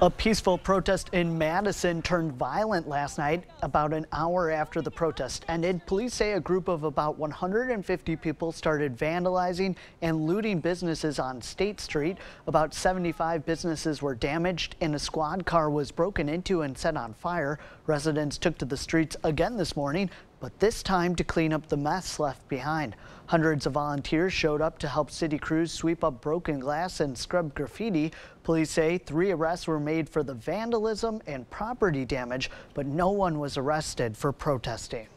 A peaceful protest in Madison turned violent last night about an hour after the protest ended. Police say a group of about 150 people started vandalizing and looting businesses on State Street. About 75 businesses were damaged and a squad car was broken into and set on fire. Residents took to the streets again this morning but this time to clean up the mess left behind. Hundreds of volunteers showed up to help city crews sweep up broken glass and scrub graffiti. Police say three arrests were made for the vandalism and property damage, but no one was arrested for protesting.